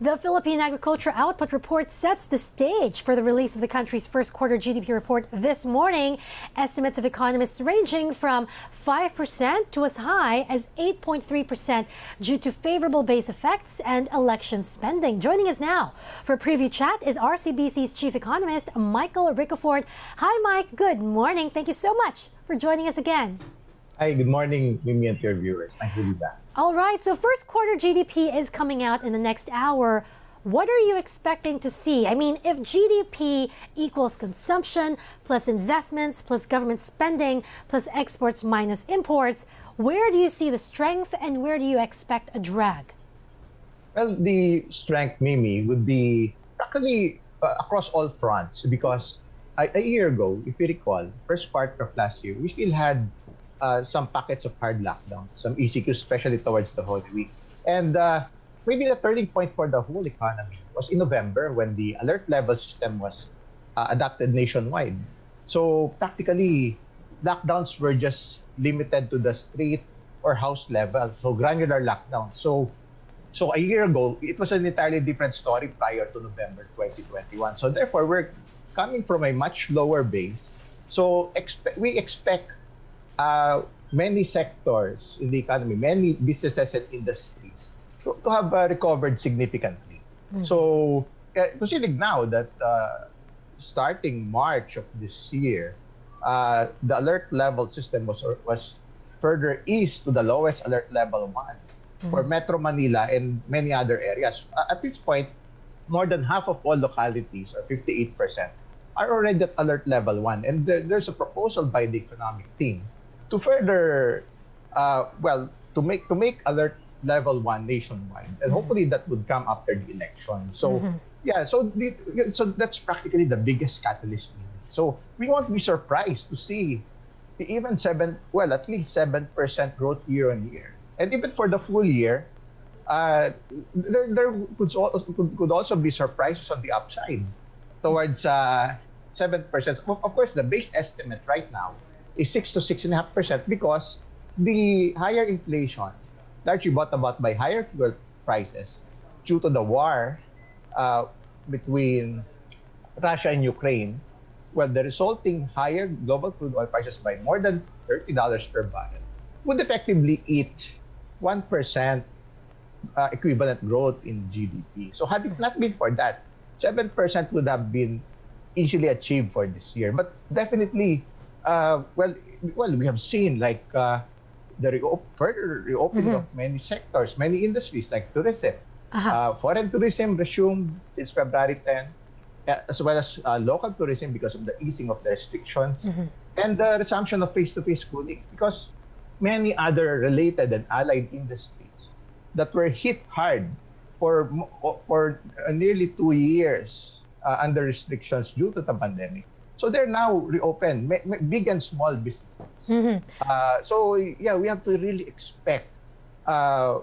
The Philippine Agriculture Output Report sets the stage for the release of the country's first quarter GDP report this morning. Estimates of economists ranging from 5% to as high as 8.3% due to favorable base effects and election spending. Joining us now for preview chat is RCBC's chief economist, Michael Ricafort. Hi, Mike. Good morning. Thank you so much for joining us again. Hi, good morning, Mimi and your viewers. You to be back. All right, so first quarter GDP is coming out in the next hour. What are you expecting to see? I mean, if GDP equals consumption plus investments plus government spending plus exports minus imports, where do you see the strength and where do you expect a drag? Well, the strength, Mimi, would be practically uh, across all fronts because a, a year ago, if you recall, first quarter of last year, we still had uh, some packets of hard lockdown, some ECQ, especially towards the Holy Week. And uh, maybe the turning point for the whole economy was in November when the alert level system was uh, adopted nationwide. So practically, lockdowns were just limited to the street or house level, so granular lockdown. So, so a year ago, it was an entirely different story prior to November 2021. So therefore, we're coming from a much lower base. So expe- we expect uh, many sectors in the economy, many businesses and industries to, to have uh, recovered significantly. Mm-hmm. So, uh, considering now that uh, starting March of this year, uh, the alert level system was was further east to the lowest alert level one mm-hmm. for Metro Manila and many other areas. At this point, more than half of all localities, or 58%, are already at alert level one. And there's a proposal by the economic team to further, uh, well, to make to make alert level one nationwide, and mm-hmm. hopefully that would come after the election. So mm-hmm. yeah, so the, so that's practically the biggest catalyst. So we won't be surprised to see even seven, well, at least seven percent growth year on year, and even for the full year, uh, there there could also could, could also be surprises on the upside towards uh, seven uh, percent. Of, of course, the base estimate right now is 6 to 6.5% because the higher inflation, largely brought about by higher fuel prices due to the war uh, between Russia and Ukraine, well, the resulting higher global crude oil prices by more than $30 per barrel would effectively eat 1% uh, equivalent growth in GDP. So had it not been for that, 7% would have been easily achieved for this year. But definitely, uh, well, well, we have seen like uh, the reop- further reopening mm-hmm. of many sectors, many industries like tourism. Uh-huh. Uh, foreign tourism resumed since February 10, uh, as well as uh, local tourism because of the easing of the restrictions mm-hmm. and the resumption of face-to-face schooling because many other related and allied industries that were hit hard for for nearly two years uh, under restrictions due to the pandemic so they're now reopened, big and small businesses. Mm-hmm. Uh, so yeah, we have to really expect uh,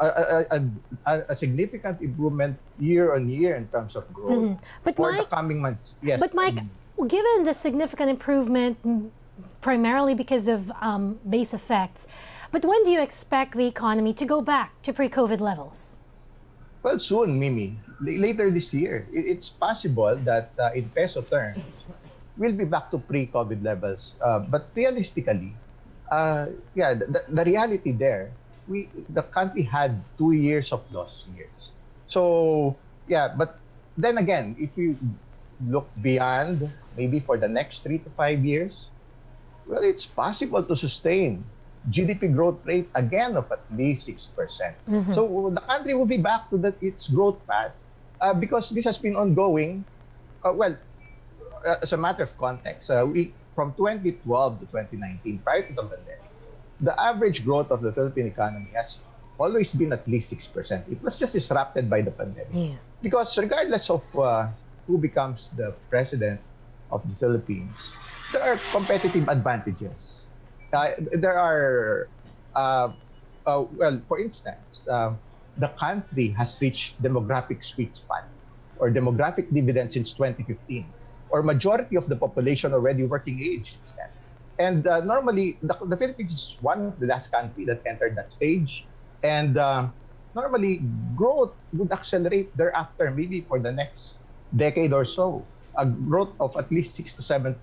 a, a, a, a, significant improvement year on year in terms of growth mm-hmm. but for Mike, the coming months. Yes. But Mike, um, given the significant improvement, primarily because of um, base effects, but when do you expect the economy to go back to pre-COVID levels? Well, soon, Mimi. L- later this year, it's possible that uh, in peso terms, we'll be back to pre-COVID levels. Uh, but realistically, uh, yeah, the, the reality there, we the country had two years of lost years. So yeah, but then again, if you look beyond maybe for the next three to five years, well, it's possible to sustain GDP growth rate again of at least six percent. Mm-hmm. So the country will be back to that its growth path uh, because this has been ongoing. Uh, well, as a matter of context, uh, we from 2012 to 2019, prior to the pandemic, the average growth of the Philippine economy has always been at least 6%. It was just disrupted by the pandemic. Yeah. Because regardless of uh, who becomes the president of the Philippines, there are competitive advantages. Uh, there are, uh, uh, well, for instance, uh, the country has reached demographic sweet spot or demographic dividend since 2015 or majority of the population already working age. And uh, normally, the, the, Philippines is one of the last country that entered that stage. And uh, normally growth would accelerate thereafter, maybe for the next decade or so, a growth of at least 6 to 7%.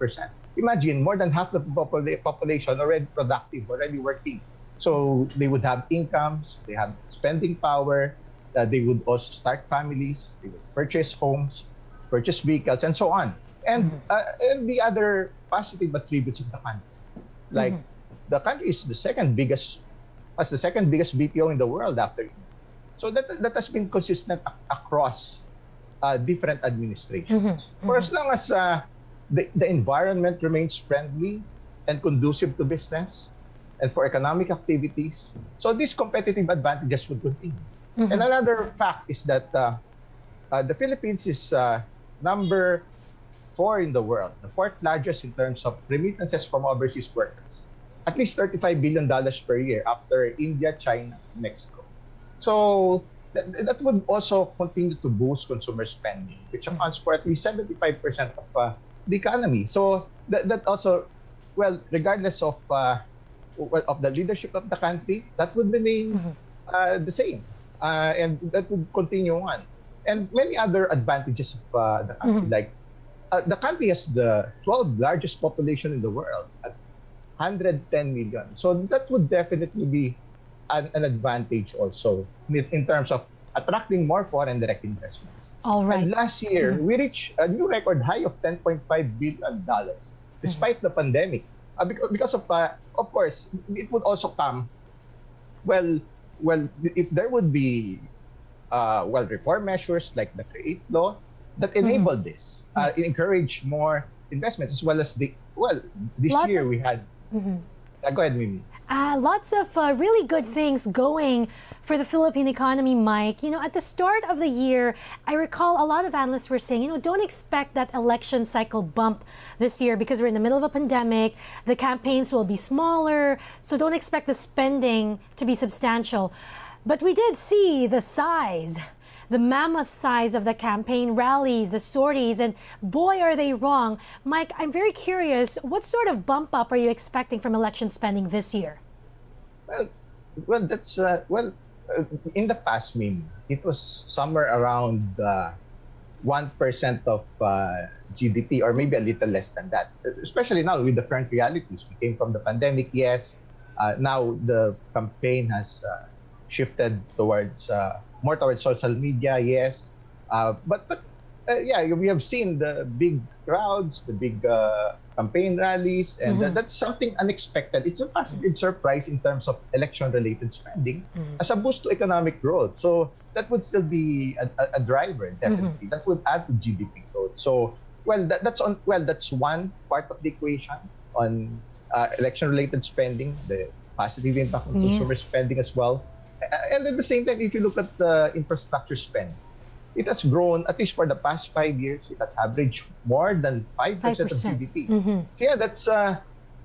Imagine more than half the popula- population already productive, already working. So they would have incomes, they have spending power, uh, they would also start families, they would purchase homes, purchase vehicles, and so on. And, uh, and the other positive attributes of the country, like the country is the second biggest, as the second biggest BPO in the world after India. So that that has been consistent ac- across uh, different administrations. For as long as uh, the, the environment remains friendly and conducive to business and for economic activities, so these competitive advantages would continue. And another fact is that uh, uh, the Philippines is uh, number four in the world, the fourth largest in terms of remittances from overseas workers. At least $35 billion per year after India, China, Mexico. So that, that would also continue to boost consumer spending, which accounts for at least 75% of uh, the economy. So that, that also, well, regardless of uh, of the leadership of the country, that would remain uh, the same, uh, and that would continue on. And many other advantages of uh, the country, like uh, the country has the 12th largest population in the world at 110 million. So that would definitely be an, an advantage also in, in terms of attracting more foreign direct investments. All right. And last year, we reached a new record high of 10.5 billion dollars, despite the pandemic. Uh, because, of, uh, of course, it would also come. Well, well, if there would be, uh, well, reform measures like the Create Law that enable this, uh, encourage more investments, as well as the well, this Lots year of- we had. Uh, go ahead, Mimi. Uh, lots of uh, really good things going for the Philippine economy, Mike. You know, at the start of the year, I recall a lot of analysts were saying, you know, don't expect that election cycle bump this year because we're in the middle of a pandemic. The campaigns will be smaller, so don't expect the spending to be substantial. But we did see the size the mammoth size of the campaign rallies, the sorties, and boy, are they wrong. Mike, I'm very curious, what sort of bump up are you expecting from election spending this year? Well, well, that's uh, well. Uh, in the past, Mimi, it was somewhere around uh, one of uh, GDP, or maybe a little less than that. Especially now with the current realities, we came from the pandemic. Yes, uh, now the campaign has uh, shifted towards more towards social media. Yes, uh, but but uh, yeah, we have seen the big crowds, the big uh, campaign rallies, and uh, that's something unexpected. It's a positive surprise in terms of election-related spending as a boost to economic growth. So that would still be a, a, driver, definitely. That would add to GDP growth. So well, that, that's on well, that's one part of the equation on uh, election-related spending, the positive impact on Yeah. consumer spending as well. And at the same time, if you look at the infrastructure spend, it has grown at least for the past five years. It has averaged more than five percent of 5%. GDP. So yeah, that's uh,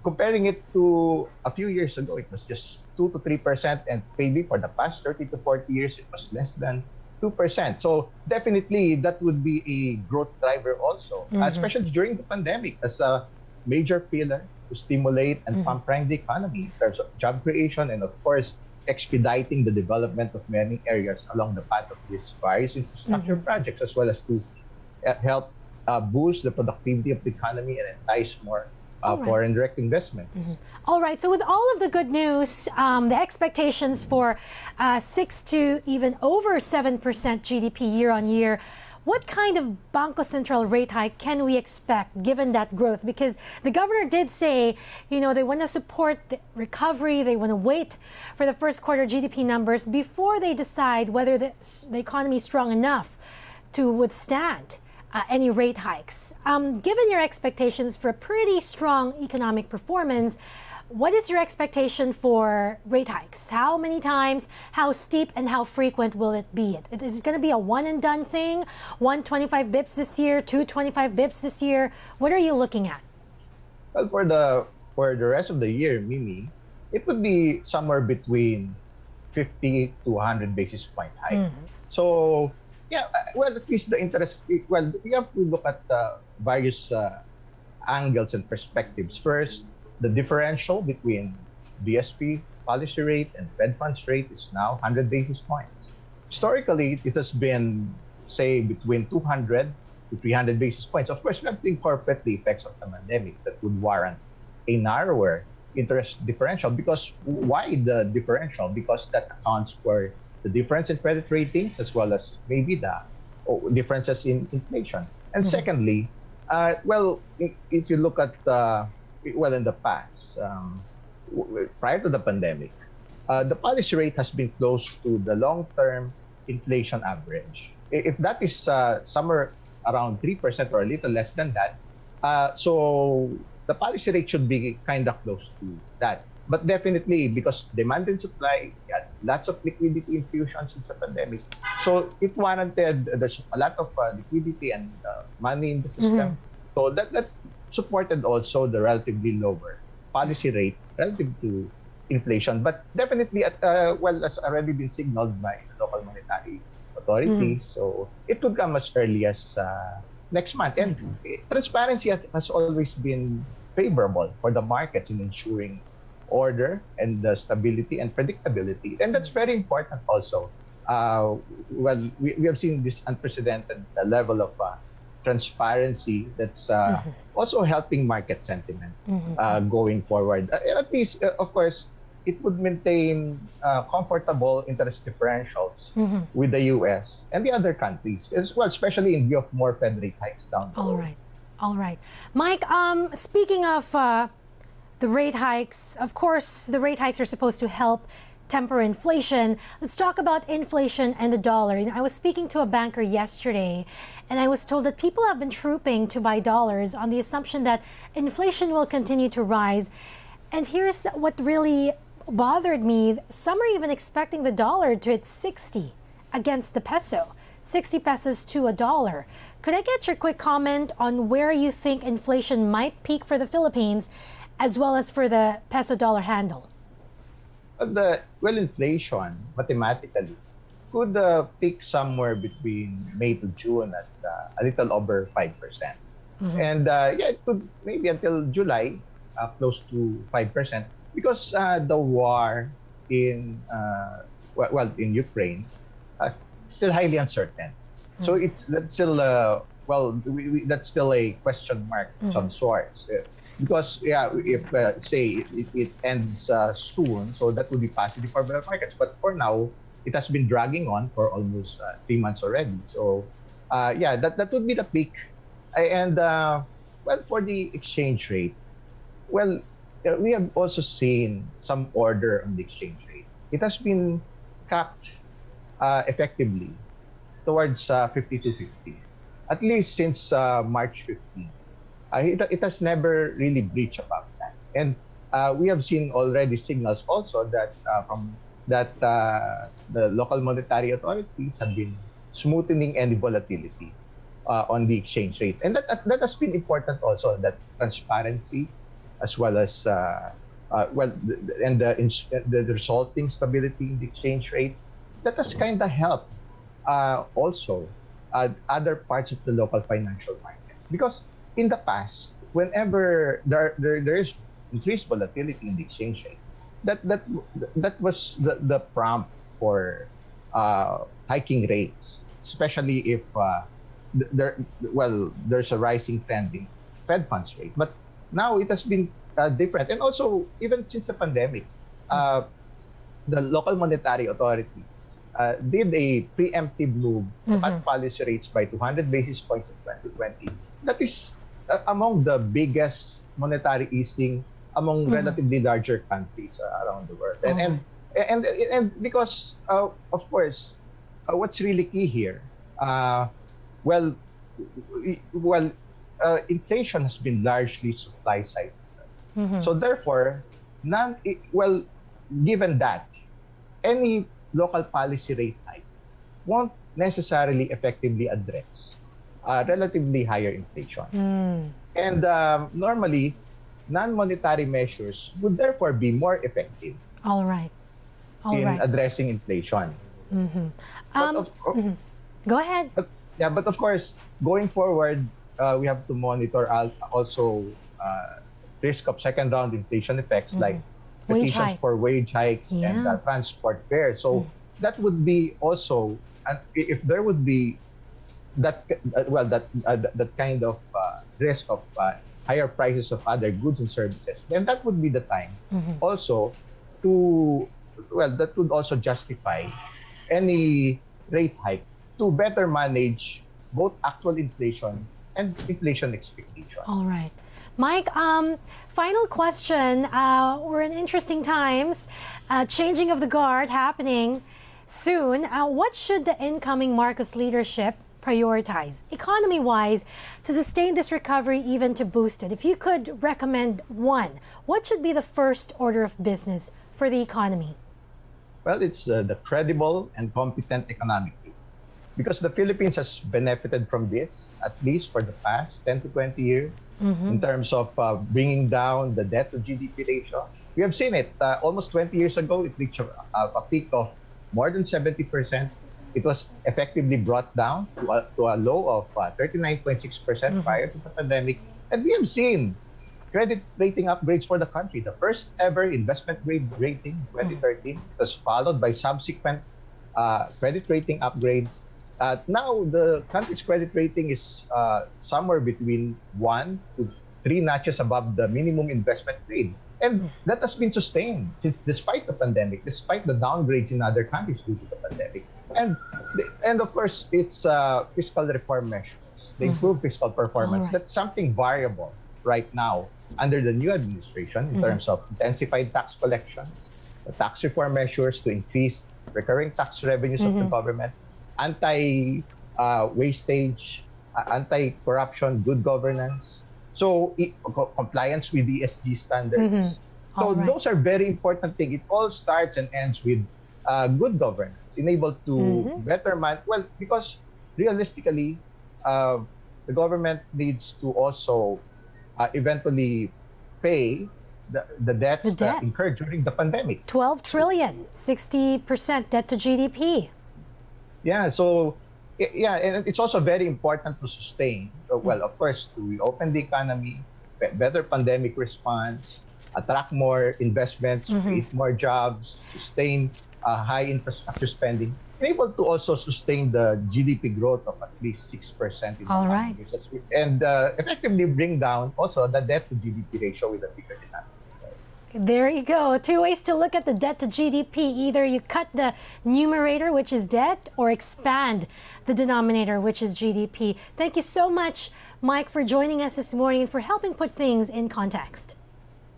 comparing it to a few years ago. It was just two to three percent, and maybe for the past thirty to forty years, it was less than two percent. So definitely, that would be a growth driver also, uh, especially during the pandemic, as a major pillar to stimulate and pump prime the economy in terms of job creation and of course expediting the development of many areas along the path of these various infrastructure projects as well as to uh, help uh, boost the productivity of the economy and entice more uh, right. foreign direct investments. All right, so with all of the good news, um, the expectations for uh, 6 to even over 7% GDP year on year, what kind of Bangko Sentral rate hike can we expect given that growth? Because the governor did say, you know, they want to support the recovery, they want to wait for the first quarter GDP numbers before they decide whether the, the economy is strong enough to withstand uh, any rate hikes. Um, given your expectations for a pretty strong economic performance, what is your expectation for rate hikes? How many times, how steep, and how frequent will it be? It- Is it going to be a one and done thing? 125 bips this year, 225 bips this year? What are you looking at? Well, for the for the rest of the year, Mimi, it would be somewhere between 50 to 100 basis point hike. So, yeah, uh, well, at least the interest, well, we have to look at uh, various uh, angles and perspectives. First, the differential between BSP policy rate and Fed funds rate is now 100 basis points. historically, it has been, say, between 200 to 300 basis points. Of course, we have to incorporate the effects of the pandemic that would warrant a narrower interest differential. Because why the differential? Because that accounts for the difference in credit ratings as well as maybe the oh, differences in inflation. And mm-hmm. secondly, uh, well, if you look at uh, well in the past, um, prior to the pandemic, uh, the policy rate has been close to the long-term inflation average. If that is uh, somewhere around 3% or a little less than that, uh, so the policy rate should be kind of close to that. But definitely, because demand and supply, lots of liquidity infusion since the pandemic. So it warranted, there's a lot of uh, liquidity and uh, money in the system. Mm-hmm. So that, that supported also the relatively lower policy rate relative to inflation. But definitely, at, uh, well, has already been signaled by the local monetary authorities. Mm. So it could come as early as uh, next month. And transparency has always been favorable for the markets in ensuring order and the stability and predictability. And that's very important also. Uh, well, we, we have seen this unprecedented level of uh, transparency that's uh, mm-hmm. also helping market sentiment mm-hmm. uh, going forward. Uh, at least, uh, of course, it would maintain uh, comfortable interest differentials mm-hmm. with the U.S. and the other countries as well, especially in view of more Fed rate hikes down the road. All right, all right, Mike. Um, speaking of uh, the rate hikes, of course, the rate hikes are supposed to help temper inflation. Let's talk about inflation and the dollar. You know, I was speaking to a banker yesterday, and I was told that people have been trooping to buy dollars on the assumption that inflation will continue to rise. And here's what really bothered me. Some are even expecting the dollar to hit 60 against the peso, 60 pesos to a dollar. Could I get your quick comment on where you think inflation might peak for the Philippines as well as for the peso dollar handle? The well, inflation mathematically could uh, peak somewhere between May to June at uh, a little over five percent, mm-hmm. and uh, yeah, it could maybe until July, uh, close to five percent because uh, the war in uh, well in Ukraine uh, still highly uncertain. Mm-hmm. So it's that's still uh, well we, we, that's still a question mark mm-hmm. some sorts. Because yeah, if uh, say it, it ends uh, soon, so that would be positive for the markets. But for now, it has been dragging on for almost uh, three months already. So uh, yeah, that that would be the peak. And uh, well, for the exchange rate, well, uh, we have also seen some order on the exchange rate. It has been capped uh, effectively towards uh, 50 at least since uh, March 15. Uh, it, it has never really breached above that. And we have seen already signals also that from that uh, the local monetary authorities have been smoothing any volatility uh, on the exchange rate. And that, that has been important also, that transparency as well as uh, uh, well, and the, the resulting stability in the exchange rate, that has kind of helped uh, also other parts of the local financial markets. Because in the past, whenever there, there, there is increased volatility in the exchange rate, that, that, that was the, the prompt for uh, hiking rates, especially if uh, there, well, there's a rising trend in Fed funds rate. But now it has been uh, different. And also, even since the pandemic, uh, the local monetary authorities uh, did a preemptive move mm-hmm. to cut policy rates by 200 basis points in 2020. That is uh, among the biggest monetary easing among mm-hmm. relatively larger countries uh, around the world. And, and, and, and because, uh, of course, what's really key here, well, well, uh, inflation has been largely supply side. Mm-hmm. So therefore, none, well, given that, any local policy rate hike won't necessarily effectively address uh, relatively higher inflation. Mm. And um, normally, non-monetary measures would therefore be more effective. All right. All in right. addressing inflation. Mm-hmm. Um, of, mm-hmm. Go ahead. But, yeah, but of course, going forward, uh, we have to monitor also uh, risk of second round inflation effects mm. like petitions for wage hikes yeah. and uh, transport fares. So mm. that would be also, uh, if there would be that, uh, well, that, uh, that, that kind of uh, risk of uh, higher prices of other goods and services, then that would be the time also to, well, that would also justify any rate hike to better manage both actual inflation and inflation expectation. All right. Mike, um, final question. Uh, we're in interesting times, uh, changing of the guard happening soon. Uh, what should the incoming Marcos leadership prioritize, economy wise, to sustain this recovery, even to boost it? If you could recommend one, what should be the first order of business for the economy? Well, it's uh, the credible and competent economic because the Philippines has benefited from this at least for the past 10 to 20 years mm-hmm. in terms of uh, bringing down the debt to GDP ratio. We have seen it uh, almost 20 years ago. It reached a, a, peak of more than 70%. It was effectively brought down to a, to a low of uh, 39.6% mm hmm prior to the pandemic. And we have seen credit rating upgrades for the country. The first ever investment grade rating, 2013, mm. was followed by subsequent uh, credit rating upgrades uh, now, the country's credit rating is uh, somewhere between one to three notches above the minimum investment grade. And that has been sustained since despite the pandemic, despite the downgrades in other countries due to the pandemic. And, and of course, it's uh, fiscal reform measures. They mm-hmm. improve fiscal performance. Right. That's something variable right now under the new administration in mm-hmm. terms of intensified tax collections, the tax reform measures to increase recurring tax revenues mm-hmm. of the mm-hmm. government, anti uh, wastage, uh, anti-corruption, good governance. So compliance with ESG standards. Mm-hmm. So right. those are very important things. It all starts and ends with uh, good governance, enabled to mm-hmm. better man. Well, because realistically, uh, the government needs to also uh, eventually pay the, the debts the debt. incurred during the pandemic. 12 trillion, 60% debt to GDP. Yeah, so yeah, and it's also very important to sustain. Well, of course, to reopen the economy, better pandemic response, attract more investments, mm-hmm. create more jobs, sustain uh, high infrastructure spending, able to also sustain the GDP growth of at least 6% in All right. years. And uh, effectively bring down also the debt to GDP ratio with a bigger dynamic. There you go. Two ways to look at the debt to GDP. Either you cut the numerator, which is debt, or expand the denominator, which is GDP. Thank you so much, Mike, for joining us this morning and for helping put things in context.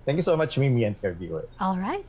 Thank you so much, Mimi, and your viewers. All right.